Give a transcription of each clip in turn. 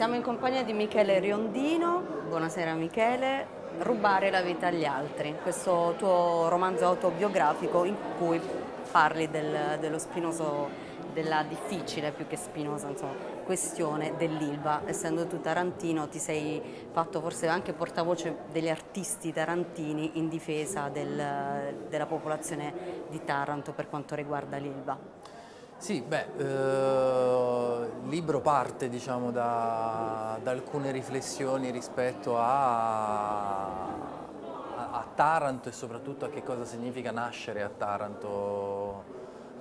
Siamo in compagnia di Michele Riondino, buonasera Michele, Rubare la vita agli altri, questo tuo romanzo autobiografico in cui parli del, dello spinoso, della difficile più che spinosa insomma, questione dell'Ilva. Essendo tu tarantino ti sei fatto forse anche portavoce degli artisti tarantini in difesa del, della popolazione di Taranto per quanto riguarda l'Ilva. Sì, beh, eh, il libro parte diciamo, da, da, alcune riflessioni rispetto a, a, Taranto e soprattutto a che cosa significa nascere a Taranto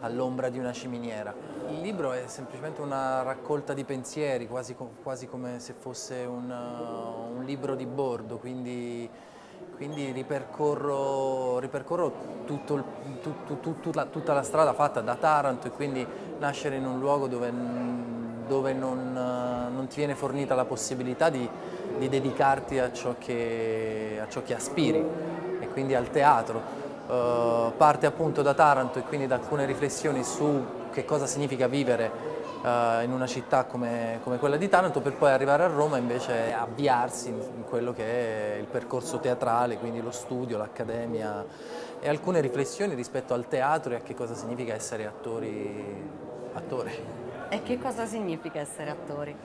all'ombra di una ciminiera. Il libro è semplicemente una raccolta di pensieri, quasi, quasi come se fosse un, un libro di bordo, quindi quindi ripercorro, ripercorro tutto, tutto, tutto, la, tutta la strada fatta da Taranto e quindi nascere in un luogo dove, dove non, non, ti viene fornita la possibilità di, di dedicarti a ciò, che, a ciò, che, aspiri e quindi al teatro. Uh, parte appunto da Taranto e quindi da alcune riflessioni su che cosa significa vivere uh, in una città come, come, quella di Taranto per poi arrivare a Roma invece avviarsi in quello che è il percorso teatrale, quindi lo studio, l'accademia e alcune riflessioni rispetto al teatro e a che cosa significa essere attori. attori. E che cosa significa essere attori?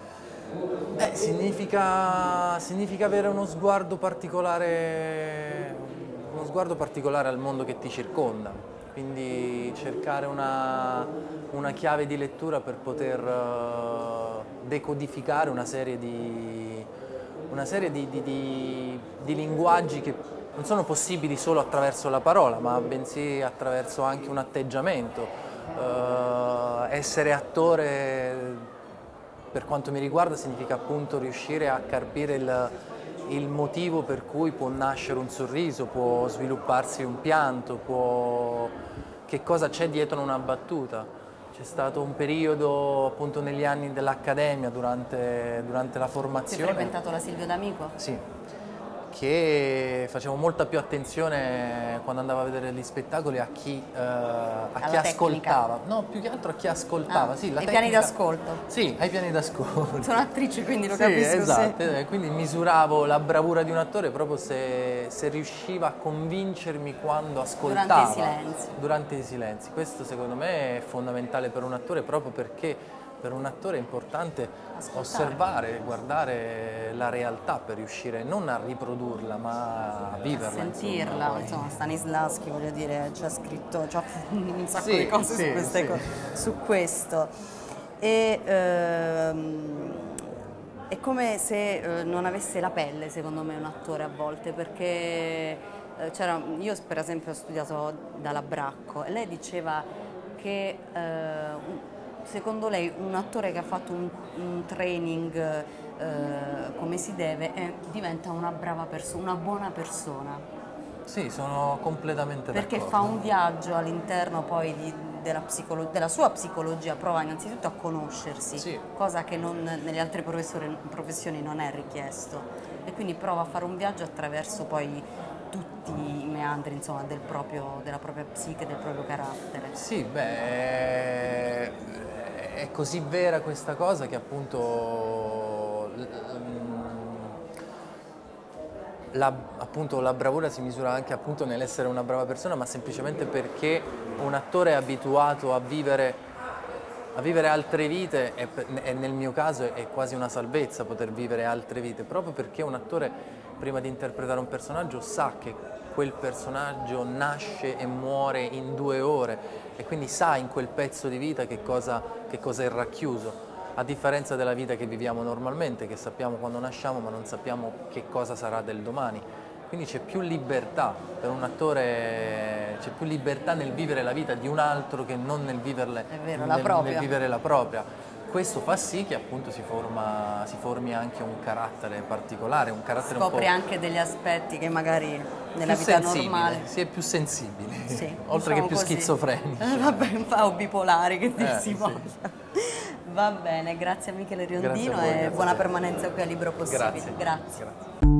Eh, significa, significa avere uno sguardo particolare, uno sguardo particolare al mondo che ti circonda, quindi cercare una, una chiave di lettura per poter uh, decodificare una serie di, una serie di, di, di linguaggi che non sono possibili solo attraverso la parola, ma bensì attraverso anche un atteggiamento. Uh, essere attore, per quanto mi riguarda, significa appunto riuscire a carpire il, il motivo per cui può nascere un sorriso, può svilupparsi un pianto, può... che cosa c'è dietro una battuta. C'è stato un periodo appunto negli anni dell'accademia durante, durante la formazione. Hai frequentato la Silvio D'Amico? Sì, che facevo molta più attenzione quando andavo a vedere gli spettacoli a chi, eh, a chi ascoltava. No, più che altro a chi ascoltava. Ah, sì, ai piani d'ascolto. Sì, ai piani d'ascolto. Sono attrice, quindi lo sì, capisco. Esatto, se... Eh, quindi misuravo la bravura di un attore proprio se, se, riusciva a convincermi quando ascoltava. Durante i silenzi. Durante i silenzi. Questo secondo me è fondamentale per un attore proprio perché per un attore è importante Ascoltare. osservare, guardare la realtà per riuscire non a riprodurla ma a viverla. A sentirla, insomma, insomma Stanislaschi voglio dire, ci ha scritto c'ha un sacco sì, di cose sì, su, sì. su, questo. E, ehm, è come se eh, non avesse la pelle secondo me un attore a volte perché eh, io per esempio ho studiato dalla Bracco e lei diceva che eh, secondo lei un attore che ha fatto un, un training eh, come si deve eh, diventa una brava persona, una buona persona? Sì, sono completamente d'accordo. Perché fa un viaggio all'interno poi di, della, della, sua psicologia, prova innanzitutto a conoscersi, sì. cosa che non, nelle altre professioni non è richiesto. E quindi prova a fare un viaggio attraverso poi tutti i meandri insomma, del proprio, della propria psiche, del proprio carattere. Sì, beh, è così vera questa cosa che appunto la, appunto la, bravura si misura anche nell'essere una brava persona, ma semplicemente perché un attore è abituato a vivere, a vivere altre vite e, nel mio caso è quasi una salvezza poter vivere altre vite, proprio perché un attore prima di interpretare un personaggio sa che quel personaggio nasce e muore in due ore e quindi sa in quel pezzo di vita che cosa, che cosa è racchiuso a differenza della vita che viviamo normalmente, che sappiamo quando nasciamo ma non sappiamo che cosa sarà del domani. Quindi c'è più libertà per un attore, c'è più libertà nel vivere la vita di un altro che non nel, viverle, vero, nel, la nel vivere la propria. Questo fa sì che appunto si, forma, si formi anche un carattere particolare, un carattere Scopri un anche degli aspetti che magari nella vita normale. Si è più sensibili, sì, oltre diciamo che più così. schizofrenici. Eh, vabbè, un po' bipolari che dir Eh, si sì. voglia. Va bene, grazie Michele Grazie Riondino a voi, e grazie buona permanenza qui a Libro Possibile. Grazie. grazie. Grazie.